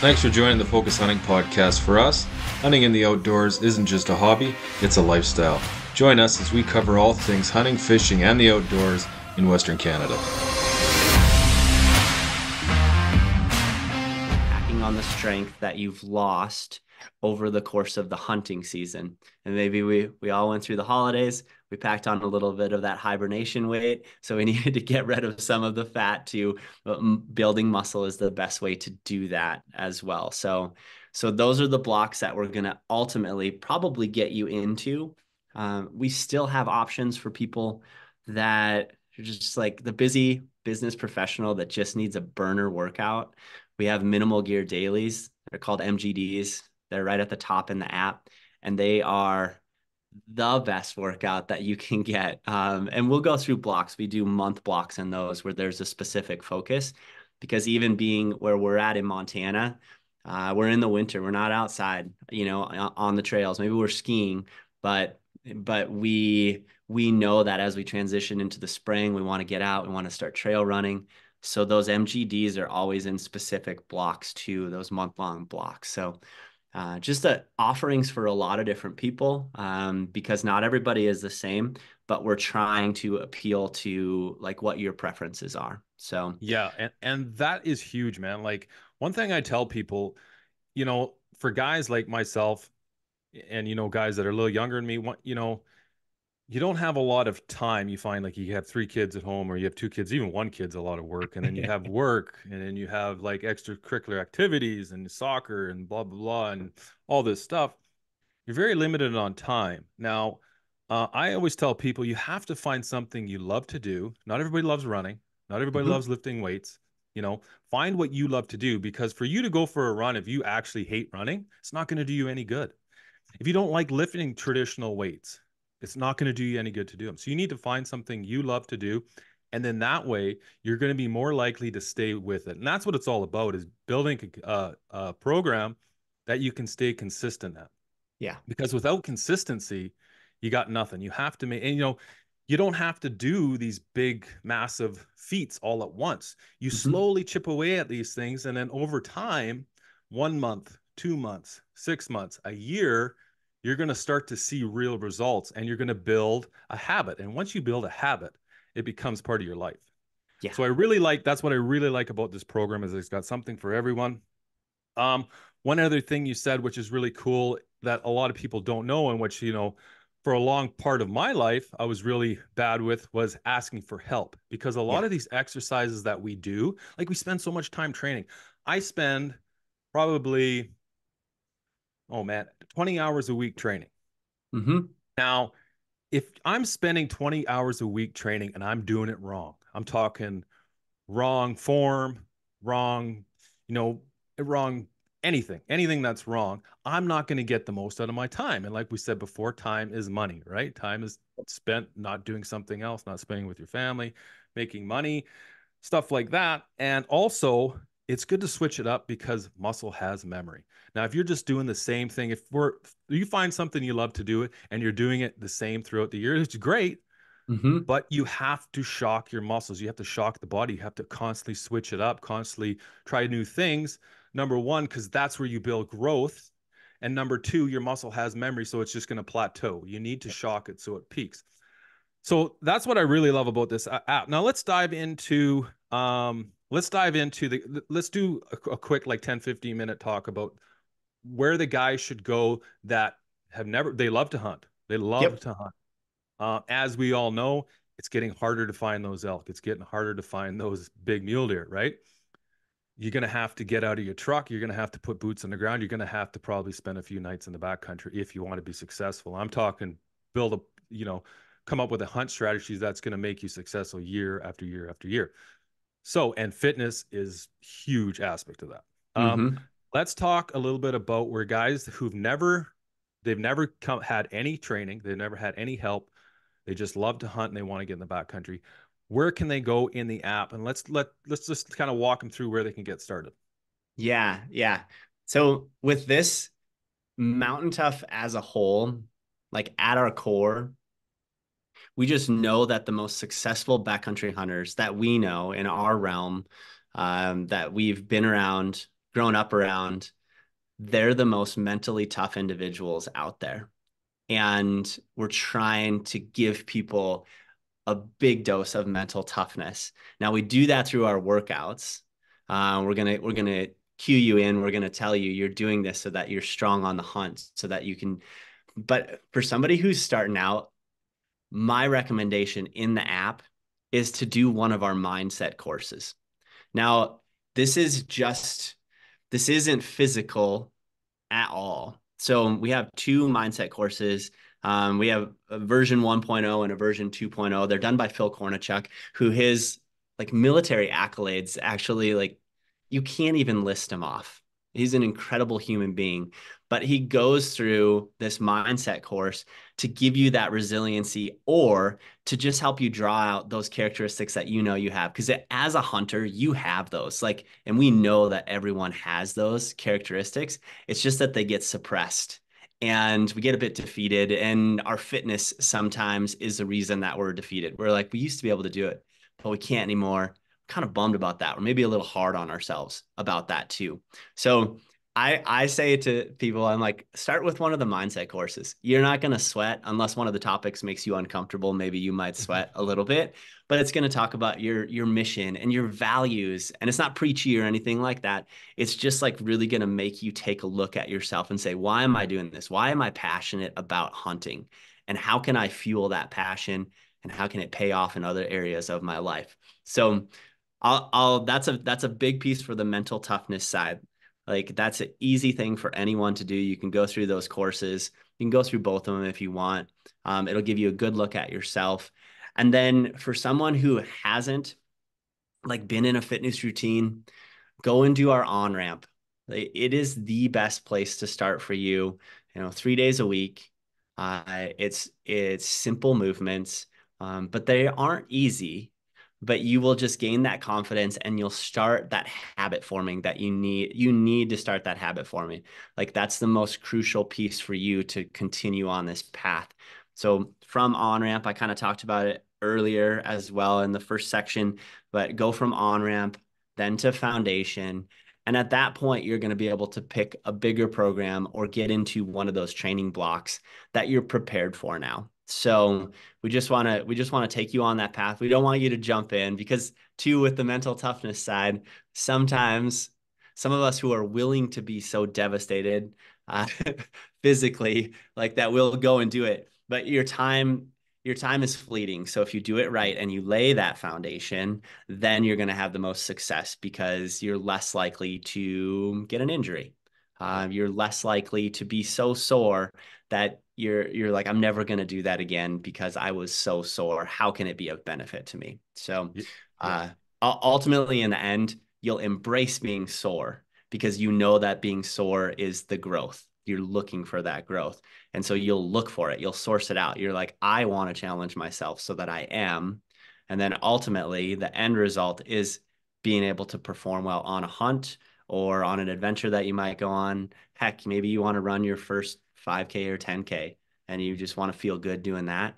Thanks for joining the Focus Hunting Podcast. For us, hunting in the outdoors isn't just a hobby, it's a lifestyle. Join us as we cover all things hunting, fishing, and the outdoors in Western Canada. Acting on the strength that you've lost over the course of the hunting season. And maybe we we all went through the holidays, we packed on a little bit of that hibernation weight, so we needed to get rid of some of the fat to um, building muscle is the best way to do that as well. So so those are the blocks that we're going to ultimately probably get you into. Um, we still have options for people that are just like the busy business professional that just needs a burner workout. We have minimal gear dailies. They're called MGDs. They're right at the top in the app, and they are the best workout that you can get. Um, and we'll go through blocks. We do month blocks in those where there's a specific focus, because even being where we're at in Montana, uh, we're in the winter. We're not outside, you know, on the trails. Maybe we're skiing, but but we we know that as we transition into the spring, we want to get out. We want to start trail running. So those MGDs are always in specific blocks too, those month long blocks. So uh, just the offerings for a lot of different people um, because not everybody is the same but we're trying to appeal to like what your preferences are. So yeah and, and that is huge man. Like one thing i tell people you know for guys like myself and you know guys that are a little younger than me you know you don't have a lot of time. You find like you have three kids at home, or you have two kids, even one kid's a lot of work, and then you have work, and then you have like extracurricular activities and soccer and blah blah blah and all this stuff. You're very limited on time. Now, uh, I always tell people you have to find something you love to do. Not everybody loves running. Not everybody mm-hmm. loves lifting weights. You know, find what you love to do because for you to go for a run, if you actually hate running, it's not going to do you any good. If you don't like lifting traditional weights, it's not going to do you any good to do them. So you need to find something you love to do. And then that way you're going to be more likely to stay with it. And that's what it's all about is building a, a program that you can stay consistent at. Yeah. Because without consistency, you got nothing. You have to make, and you know, you don't have to do these big, massive feats all at once. You mm-hmm. slowly chip away at these things. And then over time, one month, two months, six months, a year, you're going to start to see real results and you're going to build a habit. And once you build a habit, it becomes part of your life. Yeah. So I really like that's what I really like about this program is it's got something for everyone. Um, one other thing you said, which is really cool that a lot of people don't know, and which you know, for a long part of my life, I was really bad with was asking for help because a lot yeah. of these exercises that we do, like we spend so much time training. I spend probably oh man, 20 hours a week training. Mm-hmm. Now, if I'm spending 20 hours a week training and I'm doing it wrong, I'm talking wrong form, wrong, you know, wrong anything, anything that's wrong, I'm not going to get the most out of my time. And like we said before, time is money, right? Time is spent not doing something else, not spending with your family, making money, stuff like that. And also, it's good to switch it up because muscle has memory. Now, if you're just doing the same thing, if we're you find something you love to do it and you're doing it the same throughout the year, it's great. Mm-hmm. But you have to shock your muscles. You have to shock the body. You have to constantly switch it up, constantly try new things. Number one, because that's where you build growth. And number two, your muscle has memory, so it's just going to plateau. You need to shock it so it peaks. So that's what I really love about this app. Now let's dive into um, let's dive into the let's do a, a, quick like 10 15 minute talk about where the guys should go that have never they love to hunt. They love yep. to hunt. Uh, as we all know it's getting harder to find those elk. It's getting harder to find those big mule deer right? You're going to have to get out of your truck. You're going to have to put boots on the ground. You're going to have to probably spend a few nights in the backcountry if you want to be successful. I'm talking build a you know come up with a hunt strategy that's going to make you successful year after year after year so, and fitness is huge aspect of that. Um, mm-hmm. Let's talk a little bit about where guys who've never, they've never come had any training, they've never had any help, they just love to hunt and they want to get in the backcountry. Where can they go in the app? And let's let let's just kind of walk them through where they can get started. Yeah, yeah. So with this Mountain Tough as a whole, like at our core, we just know that the most successful backcountry hunters that we know in our realm um, that we've been around grown up around, they're the most mentally tough individuals out there. And we're trying to give people a big dose of mental toughness. Now we do that through our workouts. Uh, we're gonna we're gonna cue you in. We're gonna tell you you're doing this so that you're strong on the hunt, so that you can. But for somebody who's starting out, my recommendation in the app is to do one of our mindset courses. Now, this is just this isn't physical at all. So we have two mindset courses. Um, we have a version 1.0 and a version 2.0. They're done by Phil Kornachuk, who his like military accolades actually like you can't even list him off. He's an incredible human being, but he goes through this mindset course to give you that resiliency or to just help you draw out those characteristics that you know you have. Because as a hunter, you have those. Like, and we know that everyone has those characteristics. It's just that they get suppressed and we get a bit defeated. And our fitness sometimes is the reason that we're defeated. We're like, we used to be able to do it, but we can't anymore kind of bummed about that. We're maybe a little hard on ourselves about that too. So I I say to people, I'm like, start with one of the mindset courses. You're not going to sweat unless one of the topics makes you uncomfortable. Maybe you might mm-hmm. sweat a little bit, but it's going to talk about your your mission and your values. And it's not preachy or anything like that. It's just like really going to make you take a look at yourself and say, why am I doing this? Why am I passionate about hunting? And how can I fuel that passion? And how can it pay off in other areas of my life? So I'll, I'll that's a that's a big piece for the mental toughness side. Like that's an easy thing for anyone to do. You can go through those courses. You can go through both of them if you want. Um, it'll give you a good look at yourself. And then for someone who hasn't like been in a fitness routine, go and do our on ramp. It is the best place to start for you. You know, three days a week. Uh, it's it's simple movements, um, but they aren't easy but you will just gain that confidence and you'll start that habit forming that you need you need to start that habit forming. Like that's the most crucial piece for you to continue on this path. So from on ramp i kind of talked about it earlier as well in the first section but go from on ramp then to foundation. And at that point, you're going to be able to pick a bigger program or get into one of those training blocks that you're prepared for now. So we just want to we just want to take you on that path. We don't want you to jump in because too with the mental toughness side, sometimes some of us who are willing to be so devastated uh, physically like that will go and do it. But your time your time is fleeting. So if you do it right and you lay that foundation, then you're going to have the most success because you're less likely to get an injury. Uh, you're less likely to be so sore that you're you're like i'm never going to do that again because i was so sore. How can it be of benefit to me? So uh, ultimately in the end you'll embrace being sore because you know that being sore is the growth. You're looking for that growth. And so you'll look for it. You'll source it out. You're like i want to challenge myself so that i am. And then ultimately the end result is being able to perform well on a hunt or on an adventure that you might go on. Heck maybe you want to run your first 5K or 10K and you just want to feel good doing that,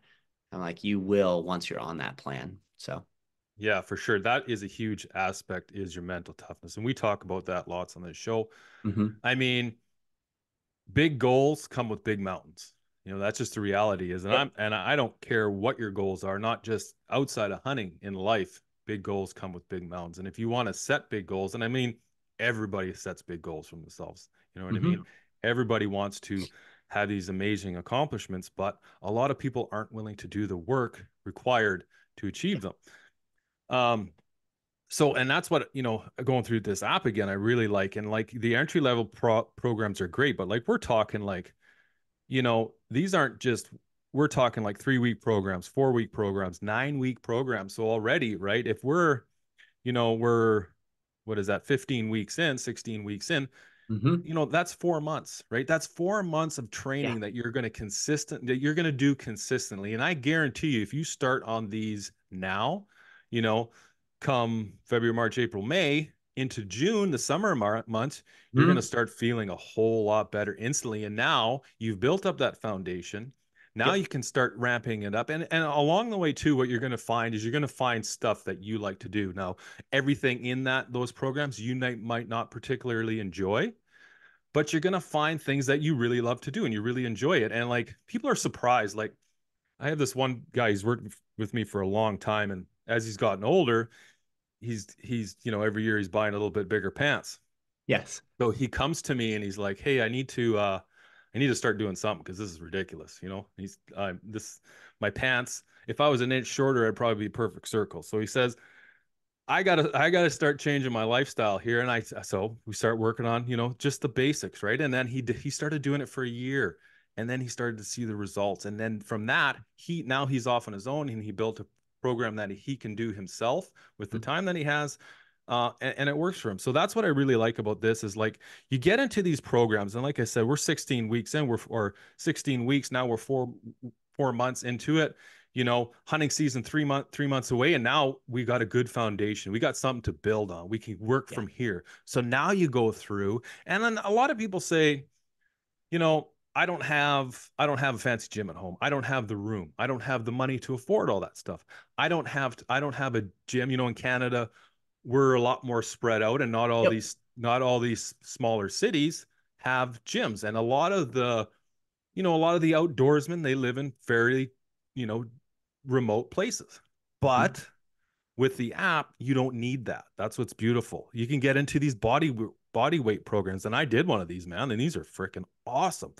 I'm like, you will once you're on that plan. So, yeah, for sure. That is a huge aspect is your mental toughness. And we talk about that lots on this show. Mm-hmm. I mean, big goals come with big mountains. You know, that's just the reality is. And I'm, and I don't care what your goals are, not just outside of hunting in life, big goals come with big mountains. And if you want to set big goals, and I mean, everybody sets big goals for themselves. You know what mm-hmm. I mean? Everybody wants to have these amazing accomplishments, but a lot of people aren't willing to do the work required to achieve them. Um, so, and that's what, you know, going through this app again, I really like, and like the entry level pro- programs are great, but like we're talking like, you know, these aren't just, we're talking like three week programs, four week programs, nine week programs. So already, right. If we're, you know, we're, what is that, 15 weeks in, 16 weeks in, Mm-hmm. You know, that's four months, right? That's four months of training yeah. that you're going to consistent that you're going to do consistently. And I guarantee you, if you start on these now, you know, come February, March, April, May into June, the summer mar- months, you're mm-hmm. going to start feeling a whole lot better instantly. And now you've built up that foundation. Now yep. you can start ramping it up. And and along the way too, what you're going to find is you're going to find stuff that you like to do. Now, everything in that those programs you might might not particularly enjoy, but you're going to find things that you really love to do and you really enjoy it. And like people are surprised. Like I have this one guy who's worked with me for a long time and as he's gotten older, he's he's you know every year he's buying a little bit bigger pants. Yes. So he comes to me and he's like, "Hey, I need to uh I need to start doing something because this is ridiculous. You know, he's uh, this my pants. If I was an inch shorter, I'd probably be perfect circle. So he says, I gotta I gotta start changing my lifestyle here. And I so we start working on you know just the basics, right? And then he he started doing it for a year, and then he started to see the results. And then from that, he now he's off on his own, and he built a program that he can do himself with the mm-hmm. time that he has uh, and, and, it works for him. So that's what I really like about this is like you get into these programs, and like I said, we're 16 weeks in, we're or 16 weeks now, we're four four months into it. You know, hunting season three month three months away, and now we got a good foundation. We got something to build on. We can work yeah. from here. So now you go through, and then a lot of people say, you know, I don't have I don't have a fancy gym at home. I don't have the room. I don't have the money to afford all that stuff. I don't have to, I don't have a gym. You know, in Canada, we're a lot more spread out and not all yep. these not all these smaller cities have gyms and a lot of the you know a lot of the outdoorsmen they live in fairly you know remote places. But mm-hmm. with the app you don't need that. That's what's beautiful. You can get into these body body weight programs and i did one of these man and these are freaking awesome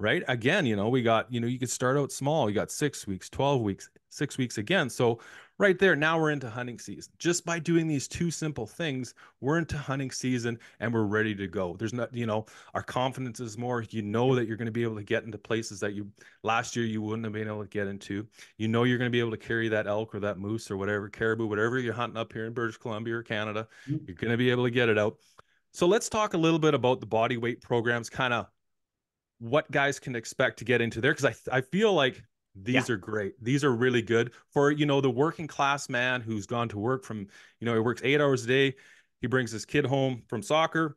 right? Again you know we got you know you could start out small you got six weeks 12 weeks six weeks again. So right there now we're into hunting season. Just by doing these two simple things we're into hunting season and we're ready to go. There's not you know our confidence is more you know that you're going to be able to get into places that you last year you wouldn't have been able to get into. You know you're going to be able to carry that elk or that moose or whatever caribou whatever you're hunting up here in british columbia or canada mm-hmm. you're going to be able to get it out. So let's talk a little bit about the body weight programs kind of what guys can expect to get into there because I, I feel like these yeah. are great these are really good for you know the working class man who's gone to work from you know he works eight hours a day he brings his kid home from soccer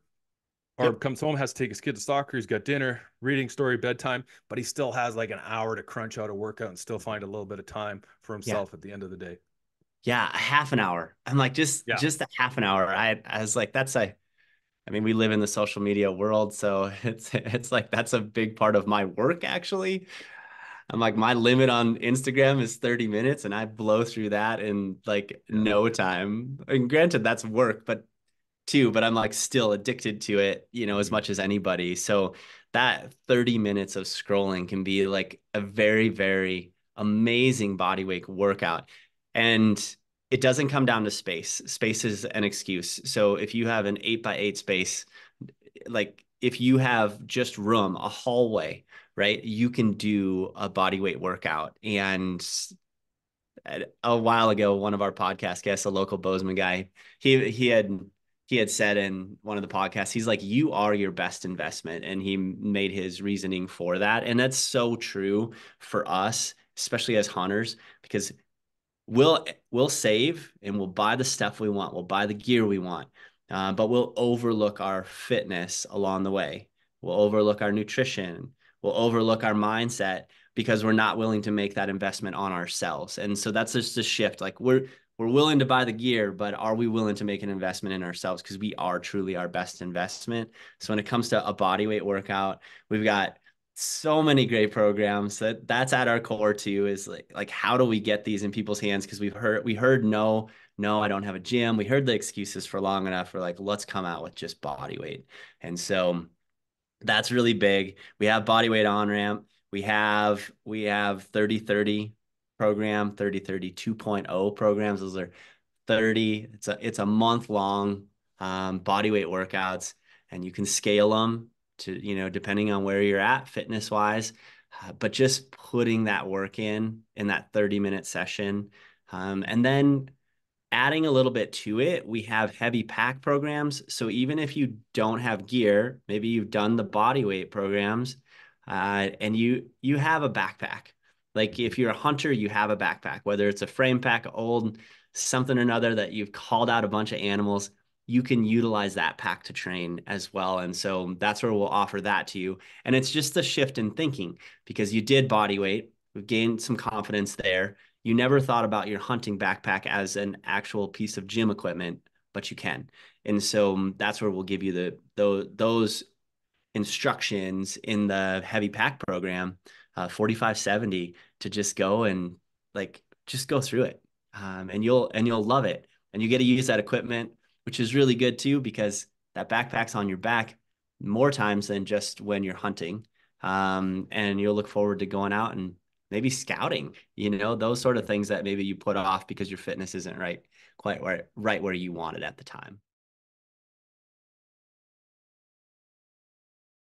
or yep. comes home has to take his kid to soccer he's got dinner reading story bedtime but he still has like an hour to crunch out a workout and still find a little bit of time for himself yeah. at the end of the day yeah half an hour i'm like just yeah. just a half an hour i i was like that's a I mean, we live in the social media world, so it's it's like that's a big part of my work actually. I'm like my limit on Instagram is 30 minutes and I blow through that in like no time. And granted that's work, but too, but I'm like still addicted to it, you know, as mm-hmm. much as anybody. So that 30 minutes of scrolling can be like a very very amazing body weight workout. And it doesn't come down to space. Space is an excuse. So if you have an eight by eight space, like if you have just room, a hallway, right, you can do a body weight workout. And a while ago, one of our podcast guests, a local Bozeman guy, he he had he had said in one of the podcasts, he's like, "You are your best investment," and he made his reasoning for that, and that's so true for us, especially as hunters, because we'll we'll save and we'll buy the stuff we want. We'll buy the gear we want uh, but we'll overlook our fitness along the way. We'll overlook our nutrition. We'll overlook our mindset because we're not willing to make that investment on ourselves. And so that's just a shift. Like we're we're willing to buy the gear but are we willing to make an investment in ourselves? Because we are truly our best investment. So when it comes to a body weight workout we've got so many great programs that that's at our core too is like like how do we get these in people's hands? Because we've heard we heard no no i don't have a gym. We heard the excuses for long enough. For like let's come out with just body weight. And so that's really big. We have body weight on ramp we have we have 30 30 program 30 30 2.0 programs. Those are 30 it's a it's a month long um, body weight workouts and you can scale them to you know depending on where you're at fitness wise uh, but just putting that work in in that 30 minute session um, and then adding a little bit to it we have heavy pack programs. So even if you don't have gear maybe you've done the body weight programs uh, and you you have a backpack. Like if you're a hunter you have a backpack whether it's a frame pack old something or another that you've called out a bunch of animals you can utilize that pack to train as well. And so that's where we'll offer that to you. And it's just a shift in thinking because you did body weight we've gained some confidence there. You never thought about your hunting backpack as an actual piece of gym equipment, but you can. And so um, that's where we'll give you the those, those instructions in the heavy pack program, uh, 4570 to just go and like just go through it. Um, and you'll and you'll love it. And you get to use that equipment, which is really good too, because that backpack's on your back more times than just when you're hunting. Um, and you'll look forward to going out and maybe scouting, you know, those sort of things that maybe you put off because your fitness isn't right quite where right where you want it at the time.